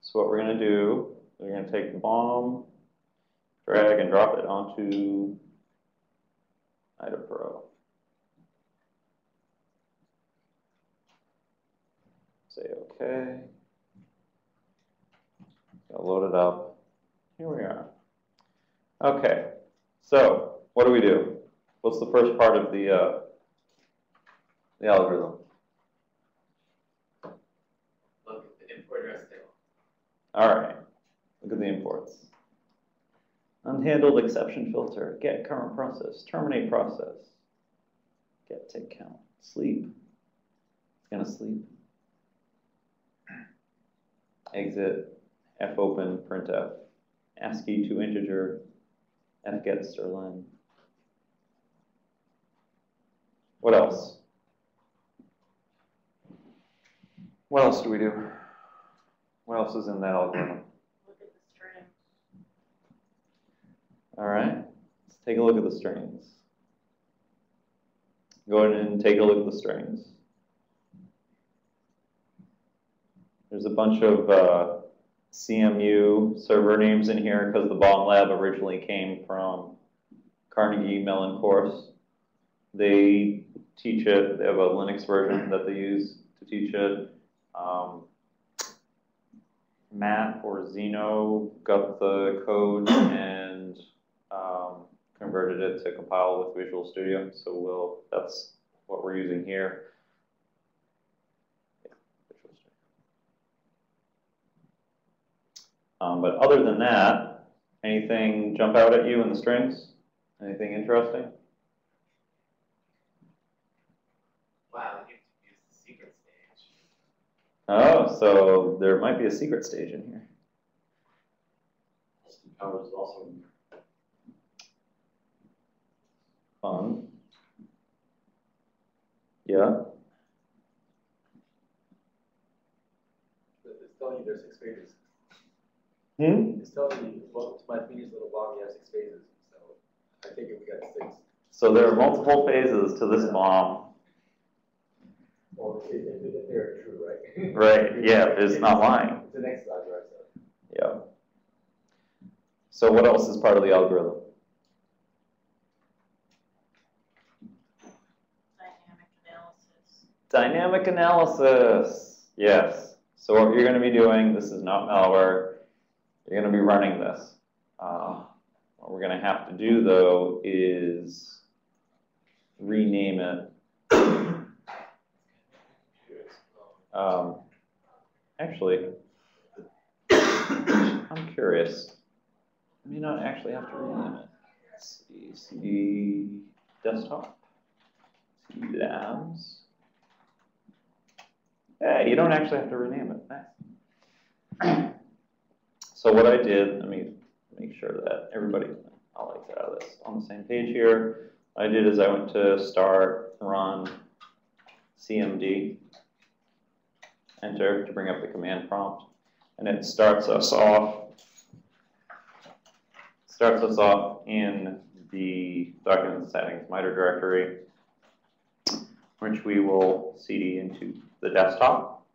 So what we're gonna do, we're gonna take the bomb, drag and drop it onto IDA Pro. Say okay. Gonna load it up. Here we are. Okay, so what do we do? What's the first part of the uh, the algorithm? Look at the import address table. All right, look at the imports. Unhandled exception filter, get current process, terminate process, get tick count, sleep. It's gonna sleep. Exit, f open, printf, ASCII to integer, f get strlen. What else? What else do we do? What else is in that algorithm? Look at the string. All right, let's take a look at the strings. Go ahead and take a look at the strings. There's a bunch of uh, CMU server names in here because the Bomb Lab originally came from Carnegie Mellon course. They teach it, they have a Linux version that they use to teach it. Um, Matt or Xeno got the code and um, converted it to compile with Visual Studio. So we'll, that's what we're using here. Yeah, Visual Studio. Um, but other than that, anything jump out at you in the strings? Anything interesting? Wow, you have to use the secret stage. Oh, so there might be a secret stage in here. Austin Powers is also in there. Fun. Yeah. It's telling you there's six phases. Hmm? It's telling you, well, my fiendish little bomb, you have six phases, so I think we got six. So there are multiple phases to this bomb. Well, if, if, if they're true, right? Right, yeah, it's not lying. It's an exercise, right, so. Yeah. So what else is part of the algorithm? Dynamic analysis. Dynamic analysis. Yes. So what you're going to be doing, this is not malware. You're going to be running this. Uh, what we're going to have to do though is rename it. Um, actually, I'm curious. I may not actually have to rename it. Let's see, CD desktop, CD labs. Hey, you don't actually have to rename it. Nice. So what I did, let me make sure that everybody, I'll out of this, on the same page here. What I did is I went to start, run, CMD, enter to bring up the command prompt, and it starts us off, starts us off in the document settings MITRE directory, which we will cd into the desktop.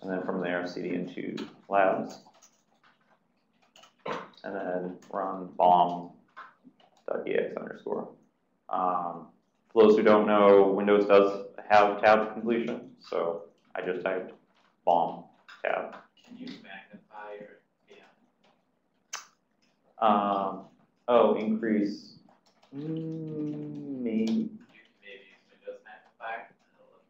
And then from there, cd into labs. And then run bomb.ex underscore. Um, for those who don't know, Windows does have tab completion, so I just typed bomb tab. Can you magnify or, yeah, Um, oh, increase, mm, maybe. maybe use Windows magnifier? That'll look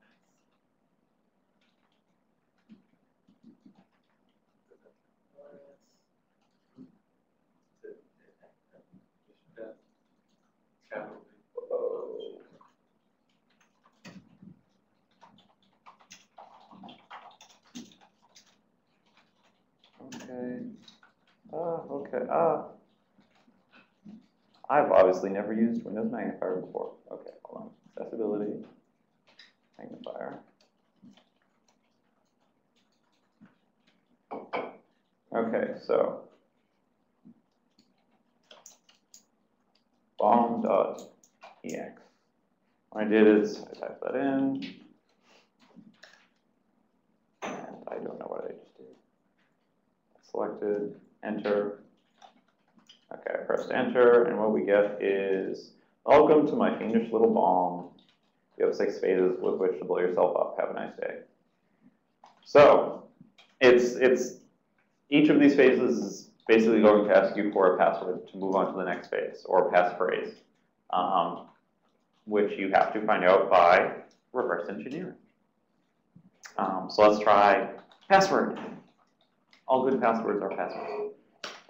nice. Okay. Okay. Ah. I've obviously never used Windows Magnifier before. Okay, hold on. Accessibility, magnifier. Okay, so bomb.ex. What I did is I typed that in. and I don't know what I just did. Selected, enter. I pressed enter, and what we get is, welcome to my fiendish little bomb. You have six phases with which to blow yourself up. Have a nice day. So, it's, it's, each of these phases is basically going to ask you for a password to move on to the next phase, or passphrase, um, which you have to find out by reverse engineering. Um, so let's try password. All good passwords are passwords.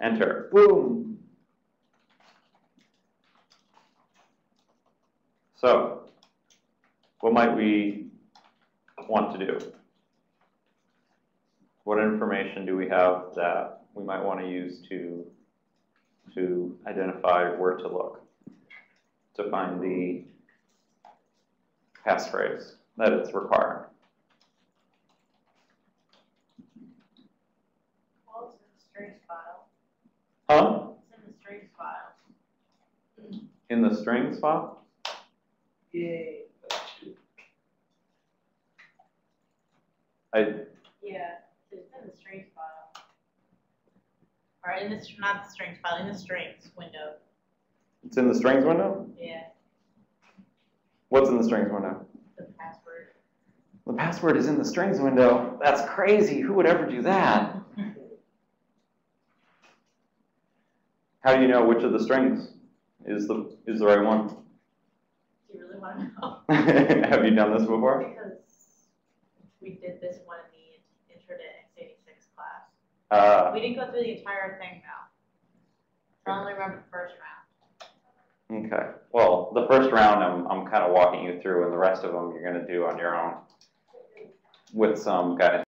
Enter. Boom. So, what might we want to do? What information do we have that we might want to use to, to identify where to look? To find the passphrase that it's requiring? Well, it's in the strings file. Huh? It's in the strings file. In the strings file? Yay. I, Yeah, it's in the strings file. Or in this, not the strings file, in the strings window, it's in the strings window? yeah, What's in the strings window? the password. The password is in the strings window. That's crazy. Who would ever do that? How do you know which of the strings is the, is the right one? Do you really wanna know? Have you done this before? Because we did this one in the intro to X eighty-six class. Uh, We didn't go through the entire thing though. I only remember the first round. okay. Well, the first round I'm, I'm kind of walking you through and the rest of them you're gonna do on your own with some guidance